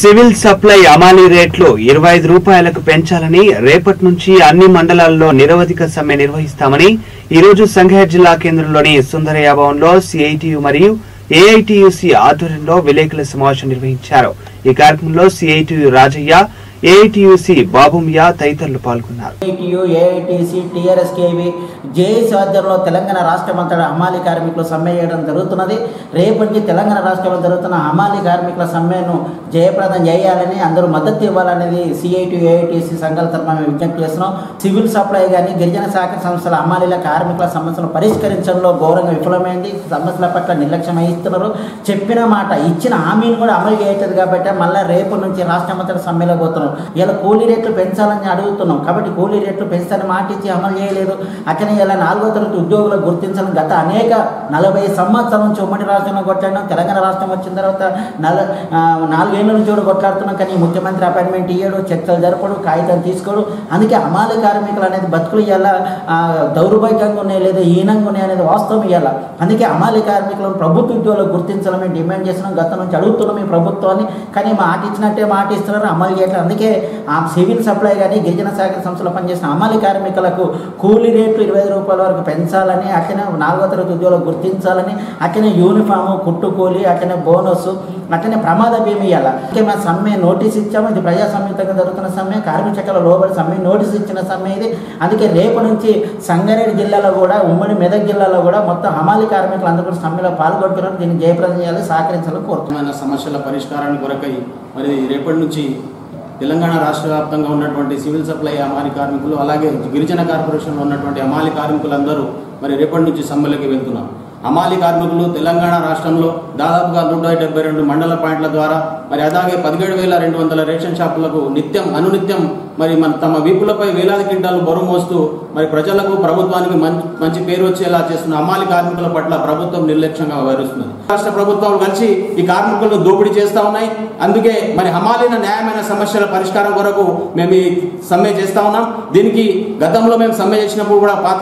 Civil supply అమాలీ రేట్లు ఇరవై ఐదు రూపాయలకు పెంచాలని రేపటి నుంచి అన్ని మండలాల్లో నిరవధిక సమ్మె నిర్వహిస్తామని ఈ రోజు సంగారెడ్డి జిల్లా కేంద్రంలోని సుందరయ్య భవన్లో సిఐటియు మరియు ఏఐటియుసి ఆధ్వర్యంలో విలేకరుల సమావేశం నిర్వహించారు. ఈ కార్యక్రమంలో సిఐటియు రాజయ్య ఏఐటియుసి బాబుమియా తదితరులు పాల్గొన్నారు. ఐటీయూ ఏఐటీసీ టీఆర్ఎస్కేవి జేఏసీ ఆధ్వర్యంలో తెలంగాణ రాష్ట్ర అంతటా హమాలీ కార్మికులు సమ్మె చేయడం జరుగుతున్నది. రేపటి తెలంగాణ రాష్ట్రంలో జరుగుతున్న హమాలీ కార్మికుల సమ్మెను జయప్రదం చేయాలని అందరూ మద్దతు ఇవ్వాలనేది సిఐటి ఏఐటీసీ సంఘాల తరఫున మేము విజ్ఞప్తి చేస్తున్నాం. సివిల్ సప్లై కానీ గిరిజన శాఖ సంస్థల హమాలీల కార్మికుల సమస్యలను పరిష్కరించడంలో ఘోరంగా విఫలమైంది. సమస్యల పట్ల నిర్లక్ష్యం వహిస్తున్నారు. చెప్పిన మాట ఇచ్చిన హామీని కూడా అమలు చేయట్లేదు కాబట్టి మళ్ళీ రేపు నుంచి రాష్ట్ర అంతటా సమ్మెలో పోతున్నారు ఇలా కూలీ రేట్లు పెంచాలని అడుగుతున్నాం. కాబట్టి కూలీ రేట్లు పెంచాలని మాట ఇచ్చి అమలు చేయలేదు. అట్లనే ఇలా నాలుగో తరగతి ఉద్యోగులకు గుర్తించాలని గత అనేక నలభై సంవత్సరం నుంచి ఉమ్మడి రాష్ట్రంలో కొట్లాడడం తెలంగాణ రాష్ట్రం వచ్చిన తర్వాత నల నాలుగేళ్ళ నుంచి కూడా కొట్లాడుతున్నాం. కానీ ముఖ్యమంత్రి అపాయింట్మెంట్ ఇయ్యడు చర్చలు జరపడు కాగితాలు తీసుకోడు. అందుకే అమాలి కార్మికులు అనేది బతుకులు ఇలా దౌర్భాగ్యంగా ఉన్నాయి లేదా హీనంగా ఉన్నాయి అనేది వాస్తవం ఇవ్వాల అందుకే అమాలి కార్మికులను ప్రభుత్వ ఉద్యోగులకు గుర్తించాలని మేము డిమాండ్ చేస్తున్నాం. గత నుంచి అడుగుతున్నాం మీ ప్రభుత్వాన్ని. కానీ మాట ఇచ్చినట్టే మాట ఇస్తున్నారు అమలు చేయట్లేదు. అందుకే ఆ సివిల్ సప్లై కానీ గిరిజన శాఖ సంస్థలో పనిచేసిన అమలు కార్మికులకు కూలీ రేట్లు ఇరవై ఐదు రూపాయల వరకు పెంచాలని అట్లనే నాలుగో తరగతి ఉద్యోగులకు గుర్తించాలని అట్లనే యూనిఫాము కుట్టుకూలి అట్లనే బోనస్ అట్లనే ప్రమాద బీమా ఇవ్వాలి అందుకే సమ్మె నోటీస్ ఇచ్చాము. ఇది ప్రజా సంయుక్తంగా జరుగుతున్న సమ్మె. కార్మిక చక్రాల లోబడి సమ్మె నోటీస్ ఇచ్చిన సమ్మె ఇది. అందుకే రేపు నుంచి సంగారెడ్డి జిల్లాలో కూడా ఉమ్మడి మెదక్ జిల్లాలో కూడా మొత్తం హమాలి కార్మికులు అందరూ కూడా సమ్మెలో పాల్గొంటున్నారు. దీన్ని జయప్రదం చేయాలి సహకరించాలని కోరుతున్నాను సమస్యల పరిష్కారాన్ని కొరకై మరి రేపటి నుంచి తెలంగాణ రాష్ట్ర వ్యాప్తంగా ఉన్నటువంటి సివిల్ సప్లై అమాలి కార్మికులు అలాగే గిరిజన కార్పొరేషన్లో ఉన్నటువంటి అమాలి కార్మికులందరూ మరి రేపటి నుంచి సమ్మెలకి వెళ్తున్నారు. అమాలి కార్మికులు తెలంగాణ రాష్ట్రంలో దాదాపుగా నూట డెబ్బై రెండు మండల పాయింట్ల ద్వారా మరి అలాగే పదిహేడు వేల రెండు వందల రేషన్ షాపులకు నిత్యం అనునిత్యం మరి మన తమ వీపులపై వేలాది క్వింటాలు బరువు మోస్తూ మరి ప్రజలకు ప్రభుత్వానికి మంచి మంచి పేరు వచ్చేలా చేస్తున్న అమాలి కార్మికుల పట్ల ప్రభుత్వం నిర్లక్ష్యంగా వ్యవహరిస్తుంది రాష్ట్ర ప్రభుత్వం కలిసి ఈ కార్మికులను దోపిడీ చేస్తా ఉన్నాయి. అందుకే మరి హమాలిన న్యాయమైన సమస్యల పరిష్కారం కొరకు మేము ఈ సమ్మె చేస్తా ఉన్నాం. దీనికి గతంలో మేము సమ్మె చేసినప్పుడు కూడా పాత్ర